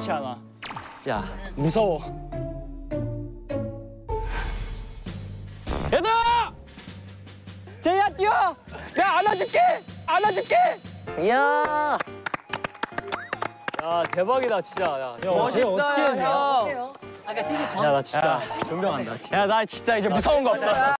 많지 음. 않아. 야, 무서워. 얘들아! 제이야 뛰어! 내가 안아줄게! 안아줄게! 이야! 야 대박이다 진짜. 야, 야 멋있어요, 어떻게 했냐? 형. 야, 나 진짜 존경한다. 야나 진짜 이제 무서운 거 없어.